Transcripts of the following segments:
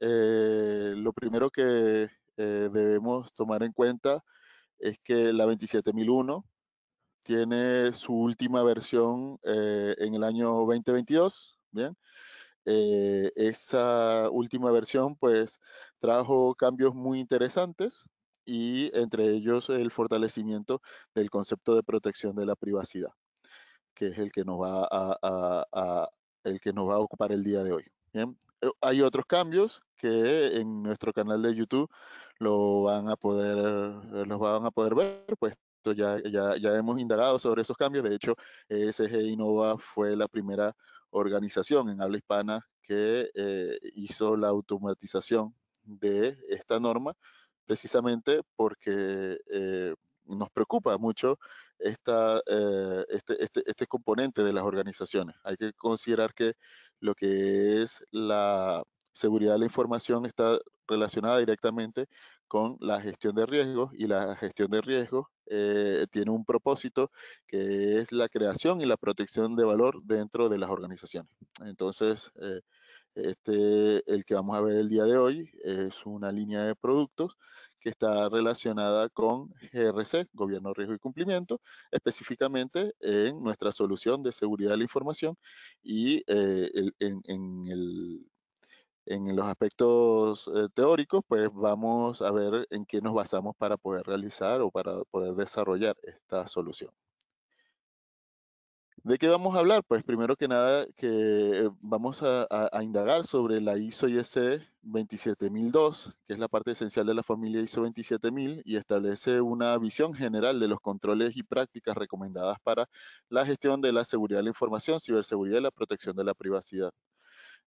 lo primero que debemos tomar en cuenta es que la 27001 tiene su última versión en el año 2022, ¿bien? esa última versión pues trajo cambios muy interesantes y entre ellos el fortalecimiento del concepto de protección de la privacidad, que es el que nos va a, el que nos va a ocupar el día de hoy. Eh, hay otros cambios que en nuestro canal de YouTube poder, los van a poder ver, pues ya, ya, ya hemos indagado sobre esos cambios. De hecho, ESG Innova fue la primera organización en habla hispana que eh, hizo la automatización de esta norma precisamente porque eh, nos preocupa mucho eh, este, este, este, componente de las organizaciones. Hay que considerar que lo que es la seguridad de la información está relacionada directamente con la gestión de riesgos y la gestión de riesgos eh, tiene un propósito que es la creación y la protección de valor dentro de las organizaciones. Entonces, este, el que vamos a ver el día de hoy es una línea de productos que está relacionada con GRC, Gobierno, Riesgo y Cumplimiento, específicamente en nuestra solución de seguridad de la información y eh, en, los aspectos eh, teóricos, pues vamos a ver en qué nos basamos para poder realizar o para poder desarrollar esta solución. ¿De qué vamos a hablar? Pues primero que nada que vamos a, indagar sobre la ISO IS 27002, que es la parte esencial de la familia ISO 27000 y establece una visión general de los controles y prácticas recomendadas para la gestión de la seguridad de la información, ciberseguridad y la protección de la privacidad.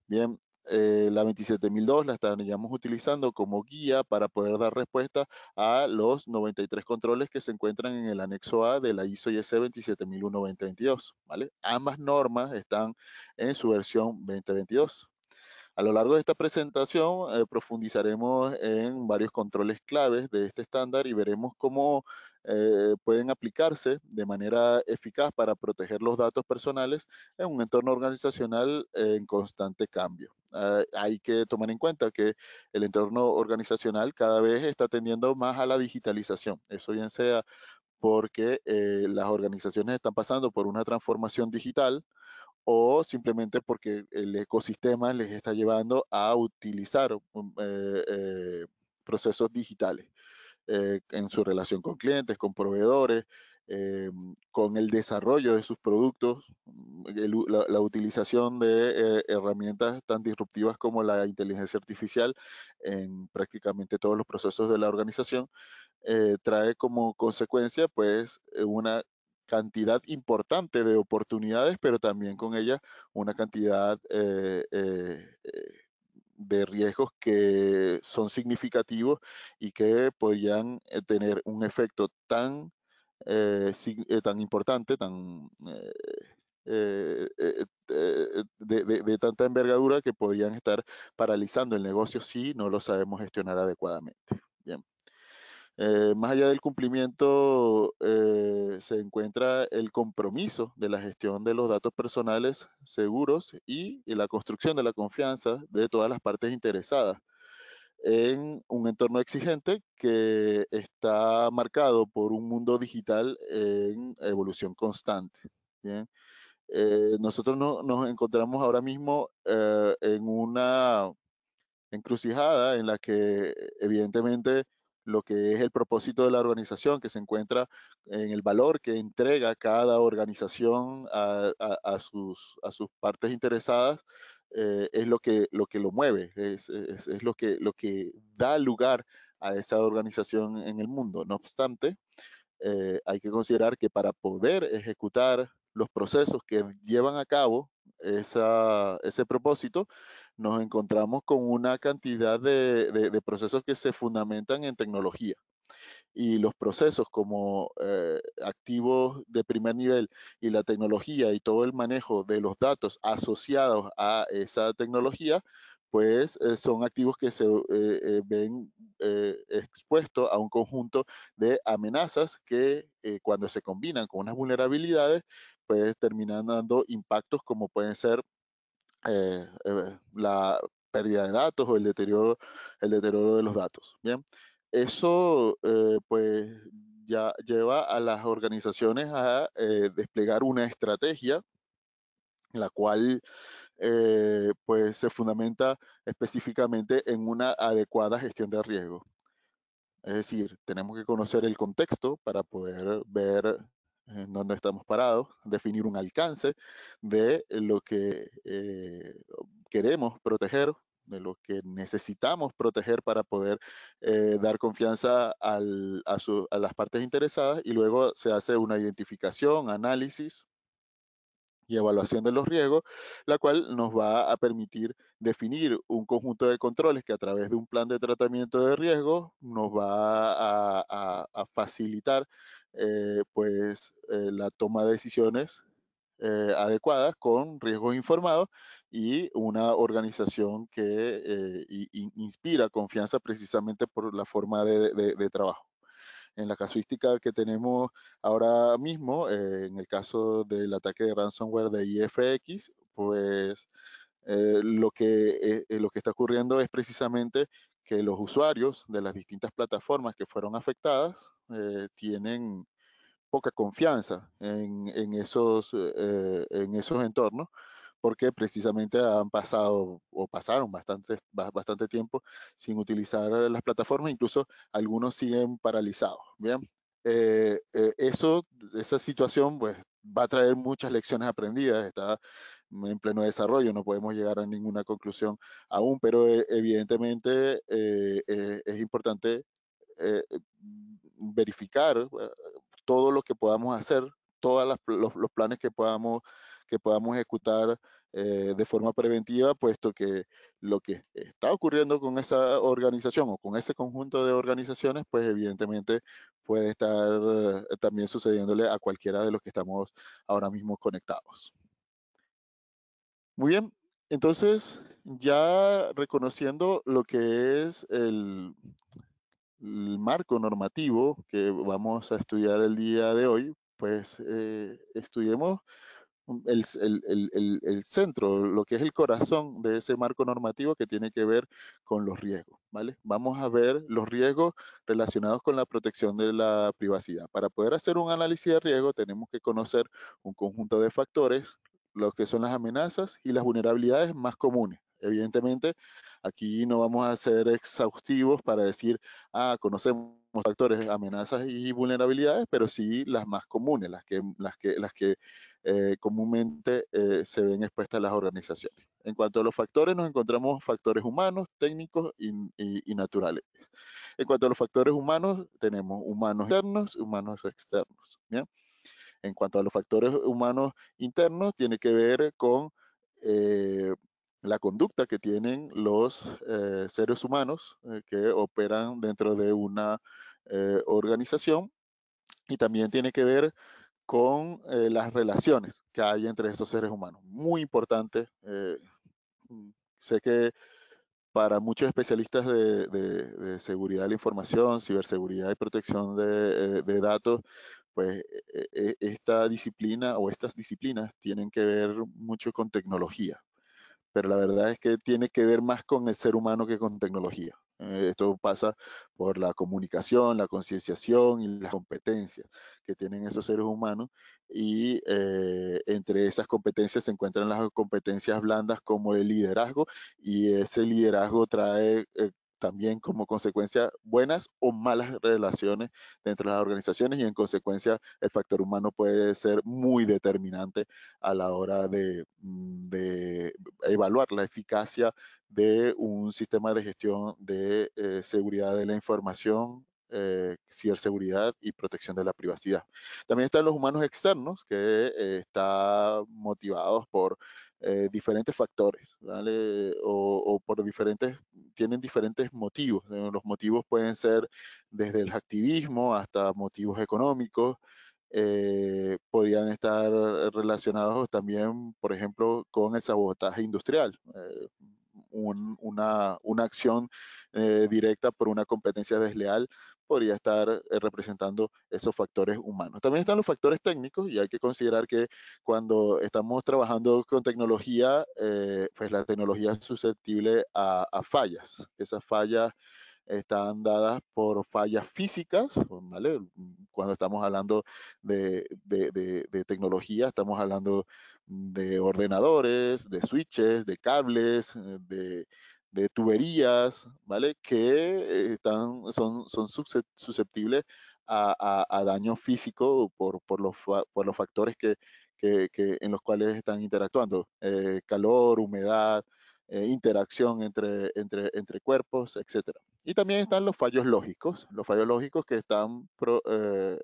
Bien, eh, la 27002 la estaríamos utilizando como guía para poder dar respuesta a los 93 controles que se encuentran en el anexo A de la ISO IEC 27001-2022. ¿vale? Ambas normas están en su versión 2022. A lo largo de esta presentación eh, profundizaremos en varios controles claves de este estándar y veremos cómo eh, pueden aplicarse de manera eficaz para proteger los datos personales en un entorno organizacional en constante cambio. Ah, hay que tomar en cuenta que el entorno organizacional cada vez está tendiendo más a la digitalización. Eso bien sea porque eh, las organizaciones están pasando por una transformación digital o simplemente porque el ecosistema les está llevando a utilizar um, eh, procesos digitales. Eh, en su relación con clientes, con proveedores, eh, con el desarrollo de sus productos, mm, la, utilización de eh, herramientas tan disruptivas como la inteligencia artificial en prácticamente todos los procesos de la organización, trae como consecuencia pues una cantidad importante de oportunidades, pero también con ella una cantidad de riesgos que son significativos y que podrían eh, tener un efecto tan, eh, eh, tan importante, tan, de, tanta envergadura que podrían estar paralizando el negocio si no lo sabemos gestionar adecuadamente. Bien. Eh, más allá del cumplimiento, eh, se encuentra el compromiso de la gestión de los datos personales seguros y, la construcción de la confianza de todas las partes interesadas en un entorno exigente que está marcado por un mundo digital en evolución constante. Eh, nosotros nos encontramos ahora mismo en una encrucijada en la que evidentemente lo que es el propósito de la organización, que se encuentra en el valor que entrega cada organización a, sus, a partes interesadas, eh, es lo que, lo que lo mueve, es, lo, que, lo que da lugar a esa organización en el mundo. No obstante, eh, hay que considerar que para poder ejecutar los procesos que llevan a cabo ese propósito, nos encontramos con una cantidad de, procesos que se fundamentan en tecnología. Y los procesos como eh, activos de primer nivel y la tecnología y todo el manejo de los datos asociados a esa tecnología, pues eh, son activos que se eh, ven expuestos a un conjunto de amenazas que cuando se combinan con unas vulnerabilidades, pues terminan dando impactos como pueden ser eh, eh, la pérdida de datos o el deterioro, el deterioro de los datos. Bien, eso pues ya lleva a las organizaciones a desplegar una estrategia la cual eh, pues se fundamenta específicamente en una adecuada gestión de riesgo. Es decir, tenemos que conocer el contexto para poder ver en dónde estamos parados, definir un alcance de lo que eh, queremos proteger, de lo que necesitamos proteger para poder eh, dar confianza a las partes interesadas y luego se hace una identificación, análisis y evaluación de los riesgos, la cual nos va a permitir definir un conjunto de controles que a través de un plan de tratamiento de riesgos nos va a, facilitar eh, pues eh, la toma de decisiones eh, adecuadas con riesgos informados y una organización que inspira confianza precisamente por la forma de trabajo. En la casuística que tenemos ahora mismo, eh, en el caso del ataque de ransomware de IFX, pues eh, lo, que, eh, lo que está ocurriendo es precisamente que los usuarios de las distintas plataformas que fueron afectadas tienen poca confianza en, en esos, en esos entornos porque precisamente han pasado o pasaron bastante, bastante tiempo sin utilizar las plataformas, incluso algunos siguen paralizados. Bien, eh, eh, eso, esa situación, pues va a traer muchas lecciones aprendidas, está en pleno desarrollo, no podemos llegar a ninguna conclusión aún, pero eh, evidentemente es importante verificar todo lo que podamos hacer, todos los, los planes que podamos que podamos ejecutar eh, de forma preventiva, puesto que lo que está ocurriendo con esa organización o con ese conjunto de organizaciones, pues evidentemente puede estar eh, también sucediéndole a cualquiera de los que estamos ahora mismo conectados. Muy bien, entonces ya reconociendo lo que es el, marco normativo que vamos a estudiar el día de hoy, pues eh, estudiemos el, centro, lo que es el corazón de ese marco normativo que tiene que ver con los riesgos, ¿vale? Vamos a ver los riesgos relacionados con la protección de la privacidad. Para poder hacer un análisis de riesgo tenemos que conocer un conjunto de factores, lo que son las amenazas y las vulnerabilidades más comunes. Evidentemente, aquí no vamos a ser exhaustivos para decir, ah, conocemos factores, amenazas y vulnerabilidades, pero sí las más comunes, las que, las que, las que eh, comúnmente eh, se ven expuestas las organizaciones. En cuanto a los factores, nos encontramos factores humanos, técnicos y, naturales. En cuanto a los factores humanos, tenemos humanos internos y humanos externos. En cuanto a los factores humanos internos, tiene que ver con eh, la conducta que tienen los seres humanos que operan dentro de una organización y también tiene que ver con eh, las relaciones que hay entre estos seres humanos. Muy importante. Eh, mm, sé que para muchos especialistas de, seguridad de la información, ciberseguridad y protección de, eh, datos, pues e, e, esta disciplina o estas disciplinas tienen que ver mucho con tecnología, pero la verdad es que tiene que ver más con el ser humano que con tecnología. Eh, esto pasa por la comunicación, la concienciación y las competencias que tienen esos seres humanos y eh, entre esas competencias se encuentran las competencias blandas como el liderazgo y ese liderazgo trae eh, también como consecuencia buenas o malas relaciones dentro de las organizaciones y en consecuencia el factor humano puede ser muy determinante a la hora de, mm, evaluar la eficacia de un sistema de gestión de eh, seguridad de la información eh, ciberseguridad y protección de la privacidad. También están los humanos externos, que eh, están motivados por eh, diferentes factores, ¿vale? O, por diferentes, tienen diferentes motivos. Los motivos pueden ser desde el activismo hasta motivos económicos. podrían estar relacionados también, por ejemplo, con el sabotaje industrial. una, una, acción directa por una competencia desleal podría estar eh, representando esos factores humanos. También están los factores técnicos y hay que considerar que cuando estamos trabajando con tecnología, eh, pues la tecnología es susceptible a, fallas. Esas fallas están dadas por fallas físicas. Cuando estamos hablando de, tecnología, estamos hablando de ordenadores, de switches, de cables, de, tuberías, ¿vale? Que están, son, son susceptibles a, daño físico por, los, por los factores que, en los cuales están interactuando. Eh, calor, humedad, eh, interacción entre, entre, entre cuerpos, etc. Y también están los fallos lógicos, los fallos lógicos que están eh,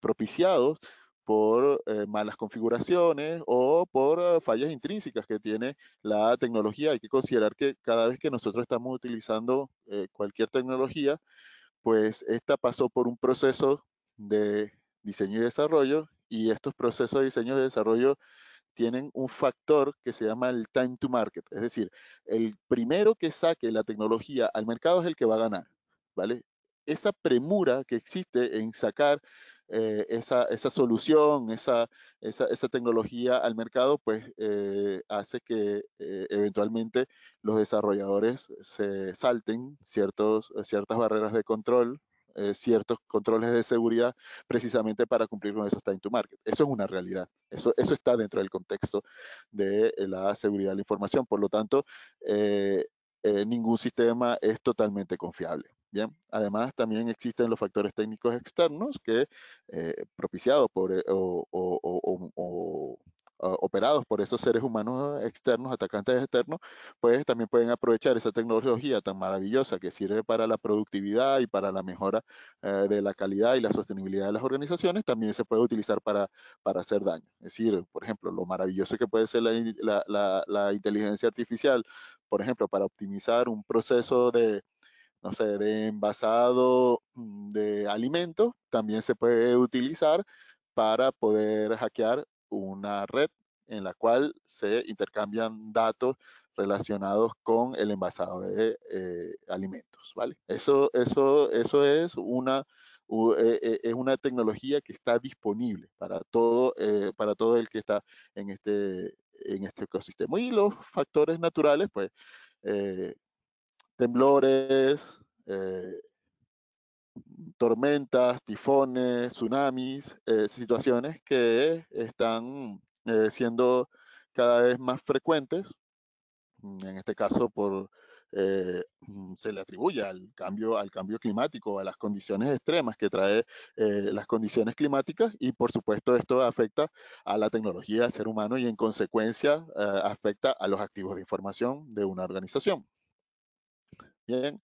propiciados por eh, malas configuraciones o por fallas intrínsecas que tiene la tecnología. Hay que considerar que cada vez que nosotros estamos utilizando cualquier tecnología, pues esta pasó por un proceso de diseño y desarrollo y estos procesos de diseño y desarrollo tienen un factor que se llama el time to market, es decir, el primero que saque la tecnología al mercado es el que va a ganar, ¿vale? Esa premura que existe en sacar eh, esa, solución, esa, esa, tecnología al mercado, pues eh, hace que eh, eventualmente los desarrolladores se salten ciertos, ciertas barreras de control eh, ciertos controles de seguridad precisamente para cumplir con esos time to market. Eso es una realidad. Eso, eso está dentro del contexto de la seguridad de la información. Por lo tanto, eh, eh, ningún sistema es totalmente confiable. Bien, además también existen los factores técnicos externos que, propiciados por o, operados por esos seres humanos externos, atacantes externos, pues también pueden aprovechar esa tecnología tan maravillosa que sirve para la productividad y para la mejora eh, de la calidad y la sostenibilidad de las organizaciones, también se puede utilizar para, para hacer daño. Es decir, por ejemplo, lo maravilloso que puede ser la, la, la inteligencia artificial, por ejemplo, para optimizar un proceso de, no sé, de envasado mm, de alimentos, también se puede utilizar para poder hackear una red en la cual se intercambian datos relacionados con el envasado de eh, alimentos, ¿vale? Eso, eso, eso es una, eh, eh, es una tecnología que está disponible para todo, para todo el que está en este, en este ecosistema. Y los factores naturales, pues, temblores, tormentas, tifones, tsunamis, eh, situaciones que están eh, siendo cada vez más frecuentes. Mm, en este caso, eh, mm, se le atribuye al cambio, al cambio climático, a las condiciones extremas que trae las condiciones climáticas y por supuesto esto afecta a la tecnología del ser humano y en consecuencia afecta a los activos de información de una organización. Bien,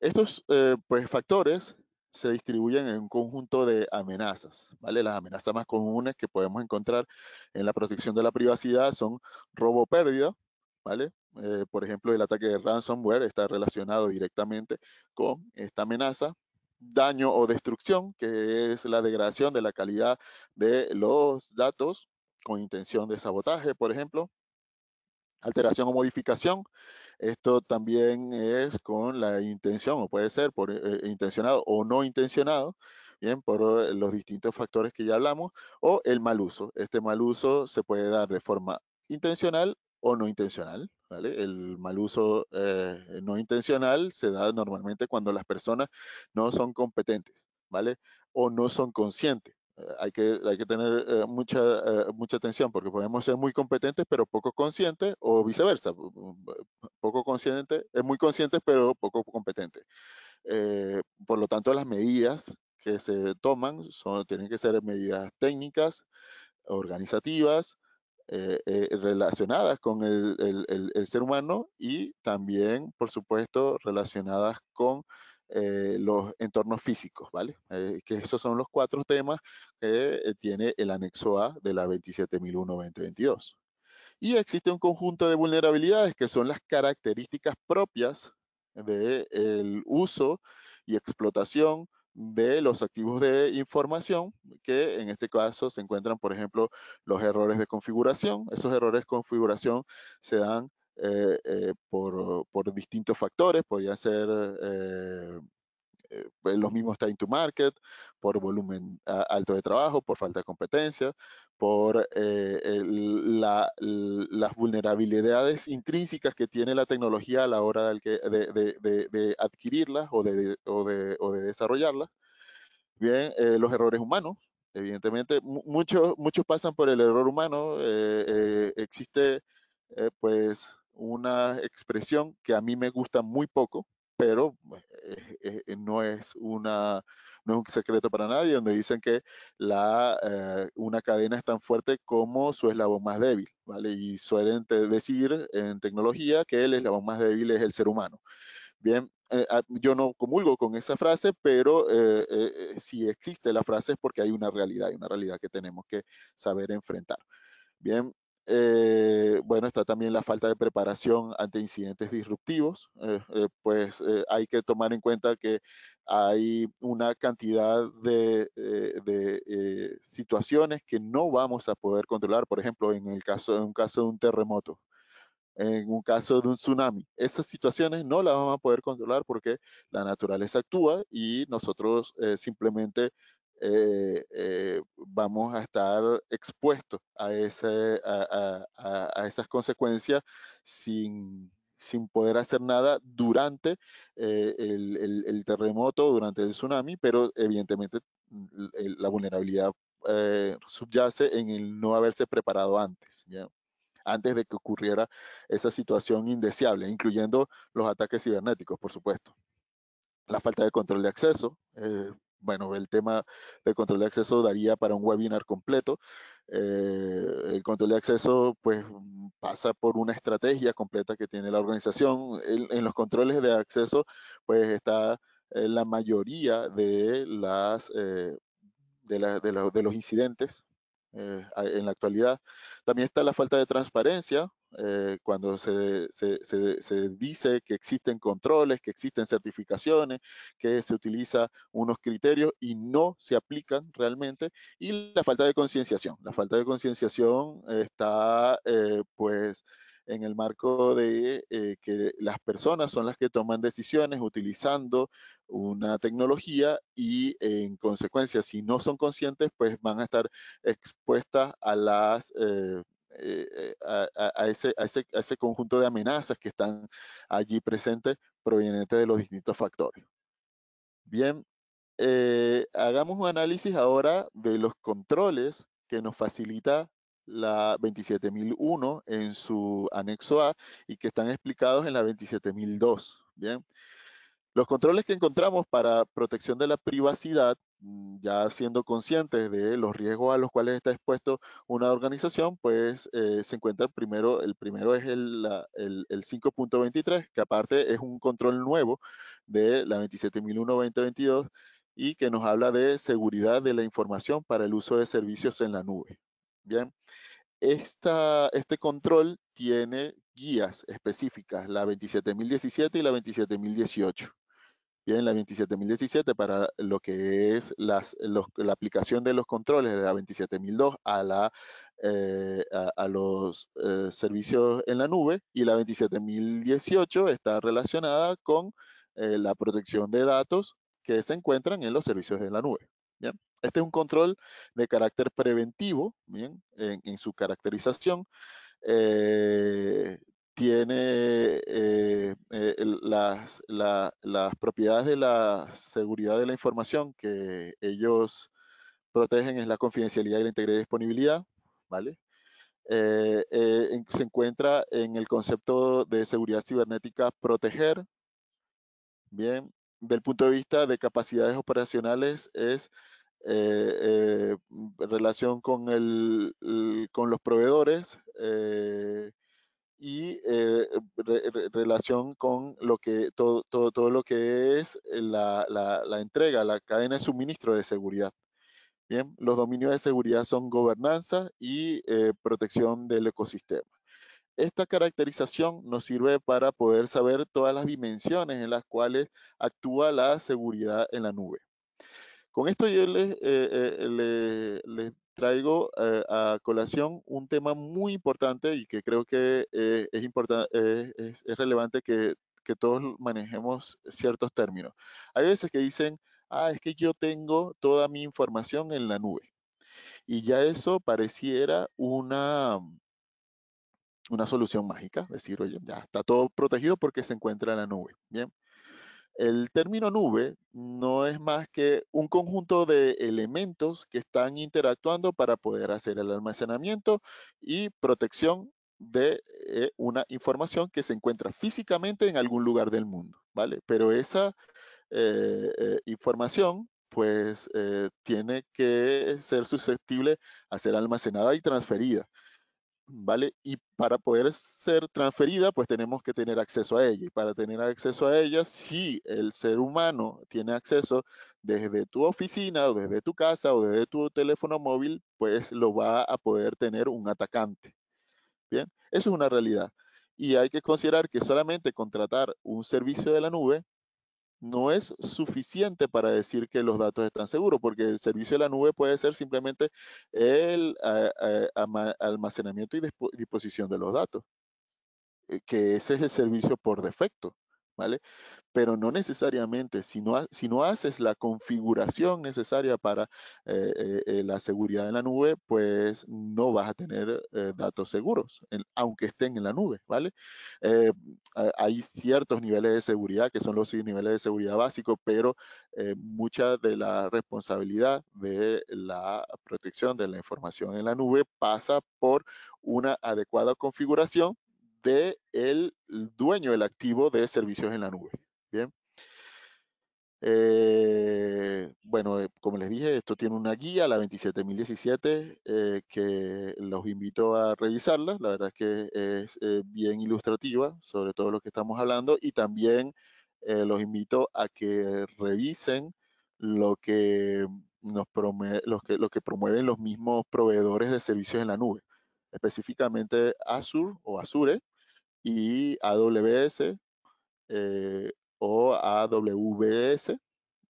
estos pues, factores se distribuyen en un conjunto de amenazas, ¿vale? Las amenazas más comunes que podemos encontrar en la protección de la privacidad son robo pérdida, ¿vale? Eh, por ejemplo, el ataque de ransomware está relacionado directamente con esta amenaza. Daño o destrucción, que es la degradación de la calidad de los datos con intención de sabotaje, por ejemplo. Alteración o modificación, esto también es con la intención, o puede ser por eh, intencionado o no intencionado, bien, por eh, los distintos factores que ya hablamos, o el mal uso. Este mal uso se puede dar de forma intencional o no intencional. ¿vale? El mal uso eh, no intencional se da normalmente cuando las personas no son competentes, ¿vale? O no son conscientes hay, que, tener eh, mucha, eh, mucha atención porque podemos ser muy competentes pero poco conscientes o viceversa. Poco consciente, es muy consciente pero poco competente. Eh, por lo tanto, las medidas que se toman tienen que ser medidas técnicas, organizativas, relacionadas con el, ser humano y también, por supuesto, relacionadas con eh, los entornos físicos, ¿vale? Eh, que esos son los cuatro temas que eh, tiene el anexo A de la 27001-2022. Y existe un conjunto de vulnerabilidades que son las características propias del uso y explotación de los activos de información, que en este caso se encuentran, por ejemplo, los errores de configuración. Esos errores de configuración se dan eh, eh, por, distintos factores, podrían ser pues, los mismos time to market, por volumen alto de trabajo, por falta de competencia, por las vulnerabilidades intrínsecas que tiene la tecnología a la hora de, adquirirlas o de, o de desarrollarlas. Bien, los errores humanos, evidentemente, muchos, muchos pasan por el error humano. existe, pues, una expresión que a mí me gusta muy poco, pero eh, eh, eh, no, es una, no es un secreto para nadie, donde dicen que la, una cadena es tan fuerte como su eslabón más débil, ¿vale? Y suelen decir en tecnología que el eslabón más débil es el ser humano. Bien, ah, yo no comulgo con esa frase, pero si existe la frase es porque hay una realidad, hay una realidad que tenemos que saber enfrentar. Bien, eh, bueno, está también la falta de preparación ante incidentes disruptivos. Eh, eh, pues hay que tomar en cuenta que hay una cantidad de, situaciones que no vamos a poder controlar. Por ejemplo, en el caso, en un caso de un terremoto, en un caso de un tsunami. Esas situaciones no las vamos a poder controlar porque la naturaleza actúa y nosotros simplemente eh, eh, vamos a estar expuestos a, ese, a, esas consecuencias sin, sin, poder hacer nada durante eh, el, terremoto, durante el tsunami, pero evidentemente la vulnerabilidad subyace en el no haberse preparado antes. antes de que ocurriera esa situación indeseable, incluyendo los ataques cibernéticos, por supuesto. La falta de control de acceso, bueno, el tema del control de acceso daría para un webinar completo. Eh, el control de acceso pues pasa por una estrategia completa que tiene la organización. En, los controles de acceso pues está eh, la mayoría de, las, eh, de los incidentes en la actualidad. También está la falta de transparencia, eh, cuando se, se, dice que existen controles, que existen certificaciones, que se utiliza unos criterios y no se aplican realmente. Y la falta de concienciación. La falta de concienciación está, eh, pues, en el marco de eh, que las personas son las que toman decisiones utilizando una tecnología y en consecuencia, si no son conscientes, pues van a estar expuestas a las... Eh, eh, a, ese, a, ese, a, ese, conjunto de amenazas que están allí presentes provenientes de los distintos factores. Bien, hagamos un análisis ahora de los controles que nos facilita la 27001 en su anexo A y que están explicados en la 27002. Bien. Los controles que encontramos para protección de la privacidad, ya siendo conscientes de los riesgos a los cuales está expuesto una organización, pues eh, se encuentra primero, el primero es el, el, el 5.23, que aparte es un control nuevo de la 27001-2022 y que nos habla de seguridad de la información para el uso de servicios en la nube. Bien, este control tiene guías específicas, la 27017 y la 27018. Bien, la 27017 para lo que es la aplicación de los controles de la 27002 a, la, eh, a, los eh, servicios en la nube y la 27018 está relacionada con eh, la protección de datos que se encuentran en los servicios de la nube. Bien. Este es un control de carácter preventivo, bien, en, su caracterización. Tiene eh, eh, las, las, propiedades de la seguridad de la información que ellos protegen es la confidencialidad y la integridad y disponibilidad, ¿vale? se encuentra en el concepto de seguridad cibernética proteger, bien, del punto de vista de capacidades operacionales es eh, eh, relación con, el, con los proveedores eh, relación con lo que, todo, todo, todo lo que es la, la, entrega, la cadena de suministro de seguridad. Bien, los dominios de seguridad son gobernanza y protección del ecosistema. Esta caracterización nos sirve para poder saber todas las dimensiones en las cuales actúa la seguridad en la nube. Con esto yo les, eh, eh, traigo eh, a colación un tema muy importante y que creo que es, es, relevante que que todos manejemos ciertos términos. Hay veces que dicen, ah, es que yo tengo toda mi información en la nube. Y ya eso pareciera una, una solución mágica, decir, oye, ya está todo protegido porque se encuentra en la nube. Bien. El término nube no es más que un conjunto de elementos que están interactuando para poder hacer el almacenamiento y protección de eh, una información que se encuentra físicamente en algún lugar del mundo, ¿vale? Pero esa eh, eh, información pues tiene que ser susceptible a ser almacenada y transferida. ¿Vale? Y para poder ser transferida, pues tenemos que tener acceso a ella. Y para tener acceso a ella, si el ser humano tiene acceso desde tu oficina o desde tu casa o desde tu teléfono móvil, pues lo va a poder tener un atacante. Bien, eso es una realidad. Y hay que considerar que solamente contratar un servicio de la nube no es suficiente para decir que los datos están seguros, porque el servicio de la nube puede ser simplemente el almacenamiento y disposición de los datos, eh, que ese es el servicio por defecto. ¿Vale? Pero no necesariamente, si no, si no haces la configuración necesaria para eh, eh, eh, la seguridad en la nube, pues no vas a tener datos seguros, aunque estén en la nube, ¿vale? hay ciertos niveles de seguridad que son los niveles de seguridad básicos, pero mucha de la responsabilidad de la protección de la información en la nube pasa por una adecuada configuración de el dueño activo de servicios en la nube. Bien. Eh, bueno, eh, como les dije, esto tiene una guía, la 27017, eh, que los invito a revisarla. La verdad es que es bien ilustrativa sobre todo lo que estamos hablando y también los invito a que revisen lo que, nos lo que promueven los mismos proveedores de servicios en la nube, específicamente Azure o Azure, y AWS eh, o AWS,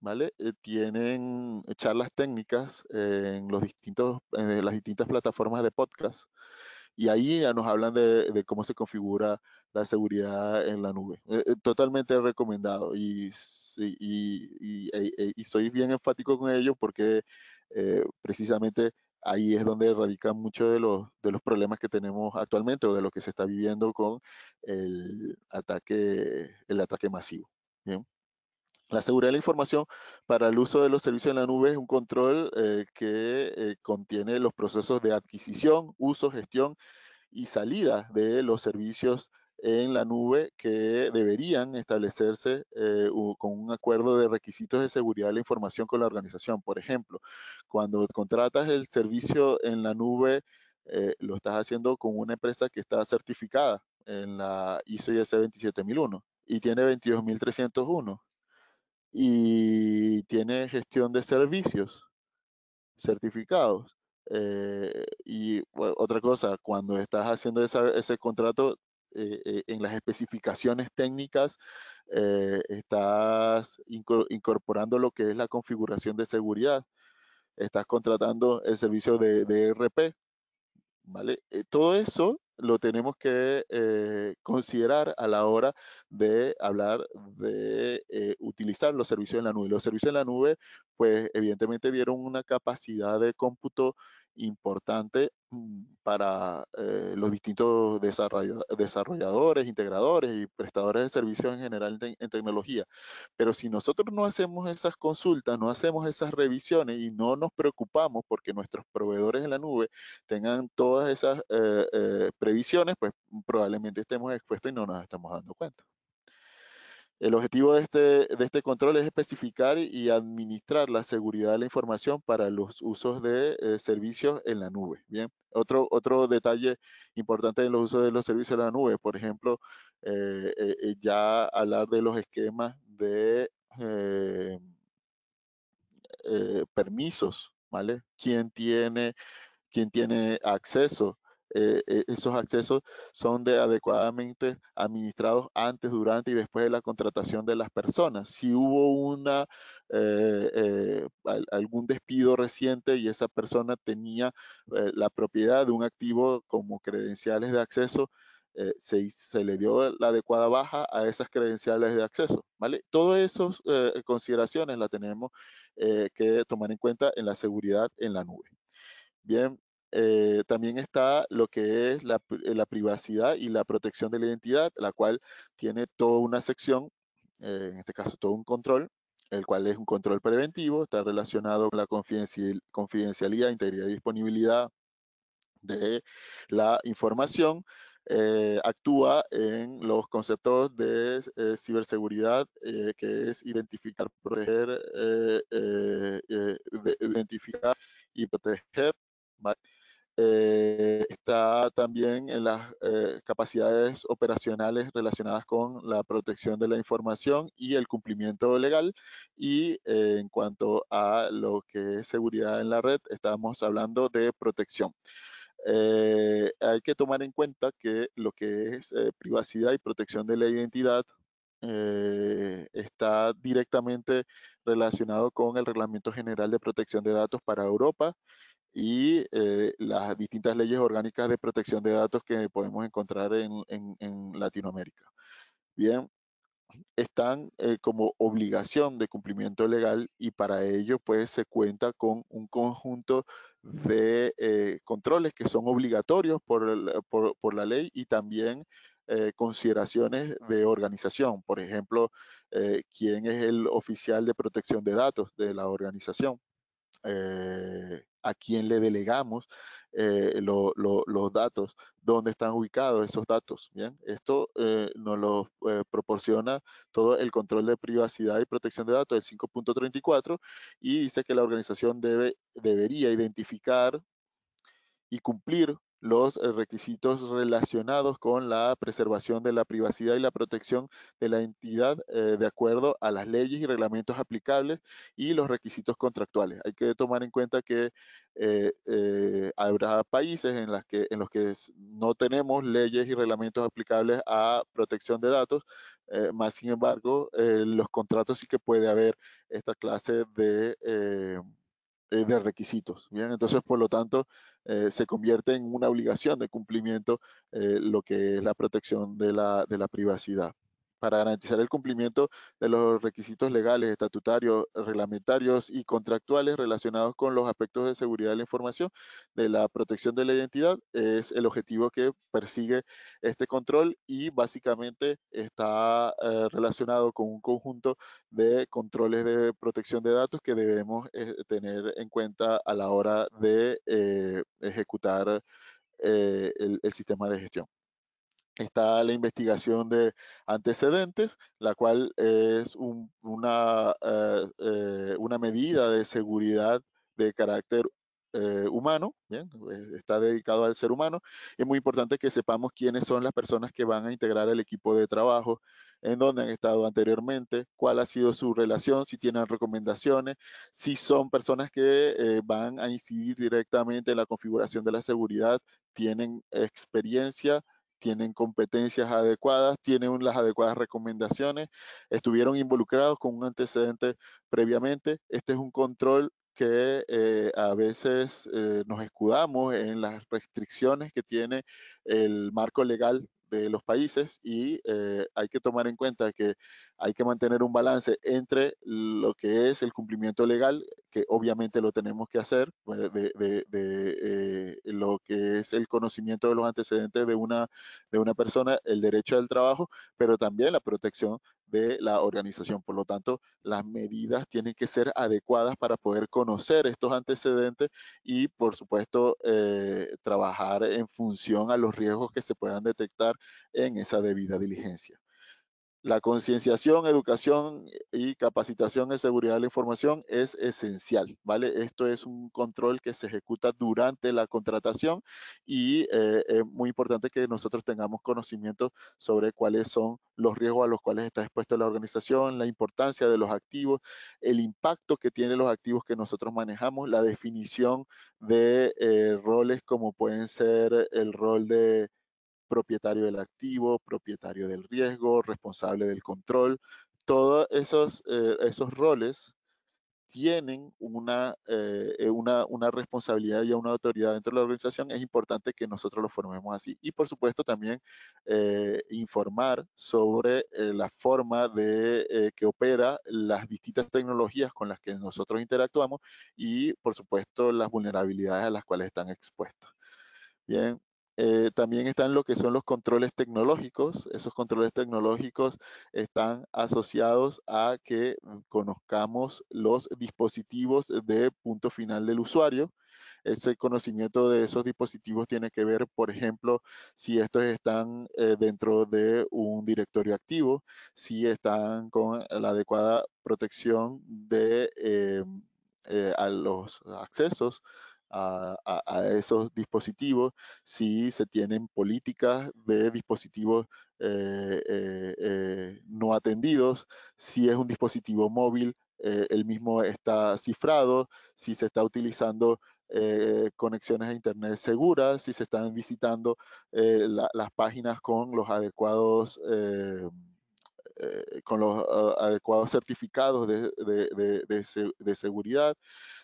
¿vale? Eh, tienen charlas técnicas en, los distintos, en las distintas plataformas de podcast y ahí ya nos hablan de, cómo se configura la seguridad en la nube. Eh, totalmente recomendado y, y, e, e, y, soy bien enfático con ello porque precisamente ahí es donde radican muchos de los, de los problemas que tenemos actualmente o de lo que se está viviendo con el ataque, el ataque masivo. La seguridad de la información para el uso de los servicios en la nube es un control eh, que eh, contiene los procesos de adquisición, uso, gestión y salida de los servicios en la nube que deberían establecerse eh, con un acuerdo de requisitos de seguridad de la información con la organización. Por ejemplo, cuando contratas el servicio en la nube, eh, lo estás haciendo con una empresa que está certificada en la ISO IS 27001 y tiene 22301 y tiene gestión de servicios certificados. Eh, y otra cosa, cuando estás haciendo ese contrato, en las especificaciones técnicas eh, estás incorporando lo que es la configuración de seguridad. Estás contratando el servicio de, de ERP, ¿vale? todo eso lo tenemos que considerar a la hora de hablar de utilizar los servicios en la nube. Los servicios en la nube, pues evidentemente dieron una capacidad de cómputo importante mm, para eh, los distintos desarrolladores, integradores y prestadores de servicios en general en tecnología. Pero si nosotros no hacemos esas consultas, no hacemos esas revisiones y no nos preocupamos porque nuestros proveedores en la nube tengan todas esas eh, eh, previsiones, pues probablemente estemos expuestos y no nos estamos dando cuenta. El objetivo de este, de este control es especificar y administrar la seguridad de la información para los usos de eh, servicios en la nube. Bien, otro, otro detalle importante en los usos de los servicios en la nube, por ejemplo, eh, eh, ya hablar de los esquemas de permisos, ¿vale? ¿Quién tiene, quién tiene acceso eh, eh, esos accesos son de adecuadamente administrados antes, durante y después de la contratación de las personas. Si hubo una, eh, algún despido reciente y esa persona tenía la propiedad de un activo como credenciales de acceso, eh, se, le dio la adecuada baja a esas credenciales de acceso, ¿vale? Todas esas eh, consideraciones las tenemos eh, que tomar en cuenta en la seguridad en la nube. Bien, también está lo que es la, privacidad y la protección de la identidad, la cual tiene toda una sección, en este caso todo un control, el cual es un control preventivo, está relacionado con la confidencialidad, integridad y disponibilidad de la información, eh, actúa en los conceptos de eh, ciberseguridad, eh, que es identificar, proteger, identificar y proteger. Está también en las capacidades operacionales relacionadas con la protección de la información y el cumplimiento legal. Y en cuanto a lo que es seguridad en la red, estamos hablando de protección. Eh, hay que tomar en cuenta que lo que es eh, privacidad y protección de la identidad eh, está directamente relacionado con el Reglamento General de Protección de Datos para Europa y las distintas leyes orgánicas de protección de datos que podemos encontrar en, en Latinoamérica. Bien, están eh, como obligación de cumplimiento legal y para ello pues se cuenta con un conjunto de eh, controles que son obligatorios por, por, la ley y también eh, consideraciones de organización. Por ejemplo, quién es el oficial de protección de datos de la organización. A quién le delegamos eh, los datos, dónde están ubicados esos datos. Bien, esto eh, nos lo eh, proporciona todo el control de privacidad y protección de datos del 5.34 y dice que la organización debe, debería identificar y cumplir los eh, requisitos relacionados con la preservación de la privacidad y la protección de la entidad eh, de acuerdo a las leyes y reglamentos aplicables y los requisitos contractuales. Hay que tomar en cuenta que eh, habrá países en, los que no tenemos leyes y reglamentos aplicables a protección de datos, más sin embargo, los contratos sí que puede haber esta clase de eh, de requisitos. Bien, entonces, por lo tanto, eh, se convierte en una obligación de cumplimiento eh, lo que es la protección de la, de la privacidad para garantizar el cumplimiento de los requisitos legales, estatutarios, reglamentarios y contractuales relacionados con los aspectos de seguridad de la información, de la protección de la identidad, es el objetivo que persigue este control y básicamente está eh, relacionado con un conjunto de controles de protección de datos que debemos eh, tener en cuenta a la hora de eh, ejecutar el sistema de gestión está la investigación de antecedentes, la cual es una, eh, eh, una medida de seguridad de carácter eh, humano, ¿bien? está dedicado al ser humano. Es muy importante que sepamos quiénes son las personas que van a integrar el equipo de trabajo, en dónde han estado anteriormente, cuál ha sido su relación, si tienen recomendaciones, si son personas que van a incidir directamente en la configuración de la seguridad, tienen experiencia tienen competencias adecuadas, tienen las adecuadas recomendaciones, estuvieron involucrados con un antecedente previamente. Este es un control que eh, a veces eh, nos escudamos en las restricciones que tiene el marco legal de los países y eh, hay que tomar en cuenta que hay que mantener un balance entre lo que es el cumplimiento legal, que obviamente lo tenemos que hacer, pues, de, eh, lo que es el conocimiento de los antecedentes de una, de una persona, el derecho del trabajo, pero también la protección de la organización. Por lo tanto, las medidas tienen que ser adecuadas para poder conocer estos antecedentes y, por supuesto, eh, trabajar en función a los riesgos que se puedan detectar en esa debida diligencia. La concienciación, educación y capacitación en seguridad de la información es esencial, ¿vale? Esto es un control que se ejecuta durante la contratación y eh, es muy importante que nosotros tengamos conocimiento sobre cuáles son los riesgos a los cuales está expuesta la organización, la importancia de los activos, el impacto que tienen los activos que nosotros manejamos, la definición de eh, roles como pueden ser el rol de propietario del activo, propietario del riesgo, responsable del control. Todos esos, eh, esos roles tienen una, eh, una, una, responsabilidad y una autoridad dentro de la organización, es importante que nosotros lo formemos así. Y por supuesto también eh, informar sobre eh, la forma de que opera las distintas tecnologías con las que nosotros interactuamos y por supuesto las vulnerabilidades a las cuales están expuestas. Bien, eh, también están lo que son los controles tecnológicos. Esos controles tecnológicos están asociados a que conozcamos los dispositivos de punto final del usuario. Ese conocimiento de esos dispositivos tiene que ver, por ejemplo, si estos están eh, dentro de un directorio activo, si están con la adecuada protección de eh, a los accesos a, esos dispositivos, si se tienen políticas de dispositivos eh, eh, eh, no atendidos, si es un dispositivo móvil, el mismo está cifrado, si se está utilizando conexiones a Internet seguras, si se están visitando las páginas con los adecuados con los ah, adecuados certificados de, seguridad,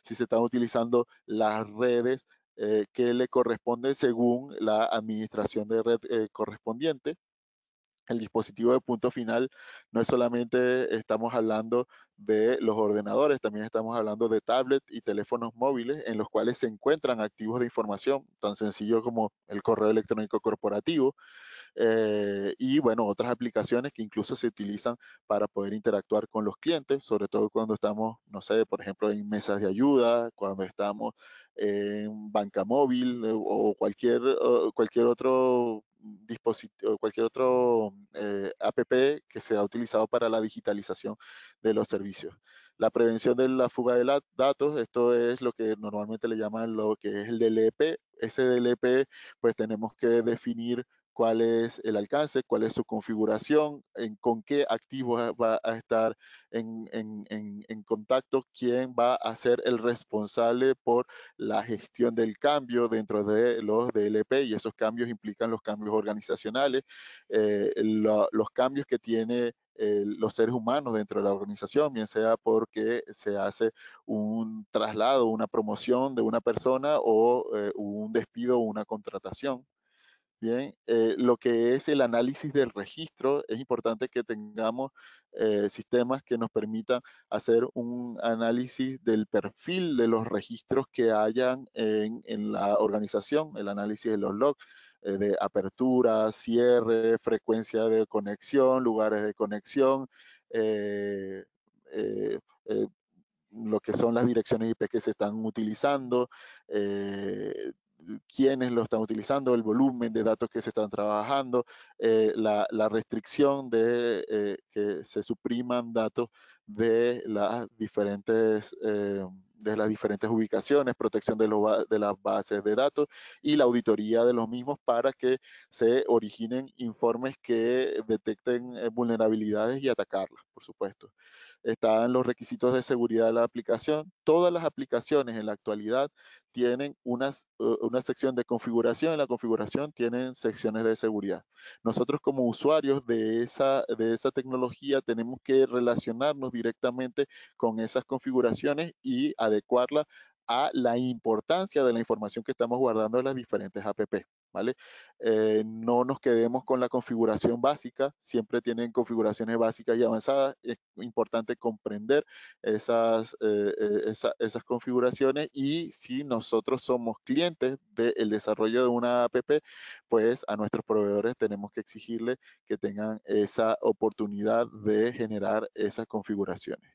si se están utilizando las redes eh, que le corresponden según la administración de red eh, correspondiente. El dispositivo de punto final no es solamente estamos hablando de los ordenadores, también estamos hablando de tablets y teléfonos móviles en los cuales se encuentran activos de información, tan sencillo como el correo electrónico corporativo, eh, y bueno, otras aplicaciones que incluso se utilizan para poder interactuar con los clientes, sobre todo cuando estamos, no sé, por ejemplo, en mesas de ayuda, cuando estamos en banca móvil eh, o cualquier, cualquier otro dispositivo, cualquier otro eh, app que sea utilizado para la digitalización de los servicios. La prevención de la fuga de datos, esto es lo que normalmente le llaman lo que es el DLP. Ese DLP, pues tenemos que definir cuál es el alcance, cuál es su configuración, en, con qué activos va a estar en, contacto, quién va a ser el responsable por la gestión del cambio dentro de los DLP y esos cambios implican los cambios organizacionales, eh, los cambios que tiene eh, los seres humanos dentro de la organización, bien sea porque se hace un traslado, una promoción de una persona o eh, un despido o una contratación. Bien, eh, lo que es el análisis del registro, es importante que tengamos eh, sistemas que nos permitan hacer un análisis del perfil de los registros que hayan en, la organización, el análisis de los logs eh, de apertura, cierre, frecuencia de conexión, lugares de conexión, lo que son las direcciones IP que se están utilizando, quiénes lo están utilizando, el volumen de datos que se están trabajando, eh, la, restricción de eh, que se supriman datos de las diferentes eh, de las diferentes ubicaciones, protección de, de, las bases de datos y la auditoría de los mismos para que se originen informes que detecten vulnerabilidades y atacarlas, por supuesto están los requisitos de seguridad de la aplicación. Todas las aplicaciones en la actualidad tienen una, una sección de configuración. En la configuración tienen secciones de seguridad. Nosotros como usuarios de esa, de esa tecnología tenemos que relacionarnos directamente con esas configuraciones y adecuarla a la importancia de la información que estamos guardando en las diferentes APP. Eh, no nos quedemos con la configuración básica, siempre tienen configuraciones básicas y avanzadas. Es importante comprender esas, eh, eh, esas configuraciones y si nosotros somos clientes del desarrollo de una app, pues a nuestros proveedores tenemos que exigirle que tengan esa oportunidad de generar esas configuraciones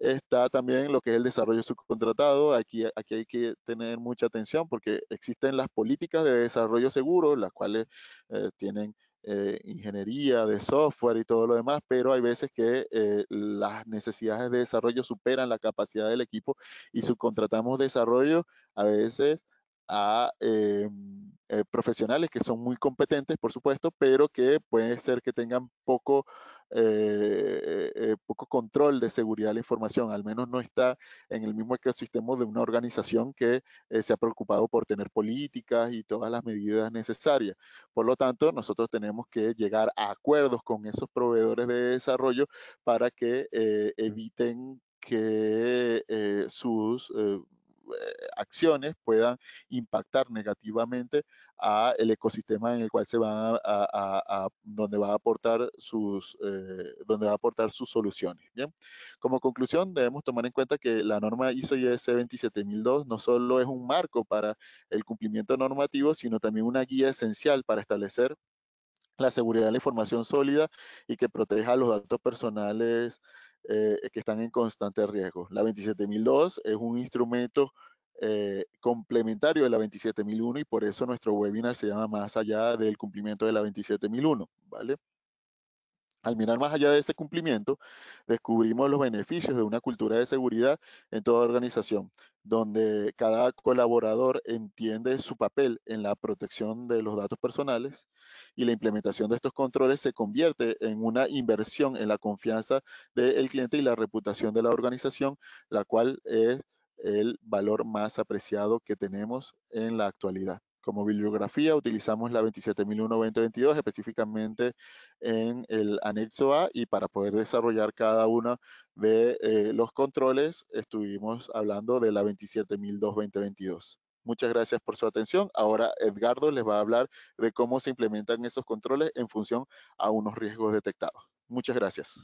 está también lo que es el desarrollo subcontratado. Aquí, aquí hay que tener mucha atención porque existen las políticas de desarrollo seguro, las cuales eh, tienen eh, ingeniería de software y todo lo demás, pero hay veces que eh, las necesidades de desarrollo superan la capacidad del equipo y subcontratamos desarrollo a veces a em, eh, profesionales que son muy competentes, por supuesto, pero que puede ser que tengan poco, eh, eh, poco control de seguridad de la información, al menos no está en el mismo ecosistema de una organización que se ha preocupado por tener políticas y todas las medidas necesarias. Por lo tanto, nosotros tenemos que llegar a acuerdos con esos proveedores de desarrollo para que eviten que eh, sus eh, acciones puedan impactar negativamente a el ecosistema en el cual se va a, donde va a aportar sus donde va a aportar sus soluciones bien como conclusión debemos tomar en cuenta que la norma ISO IS 27002 no solo es un marco para el cumplimiento normativo sino también una guía esencial para establecer la seguridad de la información sólida y que proteja los datos personales eh, que están en constante riesgo. La 27002 es un instrumento eh, complementario de la 27001 y por eso nuestro webinar se llama Más allá del cumplimiento de la 27001, ¿vale? Al mirar más allá de ese cumplimiento, descubrimos los beneficios de una cultura de seguridad en toda organización, donde cada colaborador entiende su papel en la protección de los datos personales y la implementación de estos controles se convierte en una inversión en la confianza del cliente y la reputación de la organización, la cual es el valor más apreciado que tenemos en la actualidad. Como bibliografía utilizamos la 27001-2022 específicamente en el anexo A y para poder desarrollar cada uno de eh, los controles estuvimos hablando de la 27002-2022. Muchas gracias por su atención. Ahora Edgardo les va a hablar de cómo se implementan esos controles en función a unos riesgos detectados. Muchas gracias.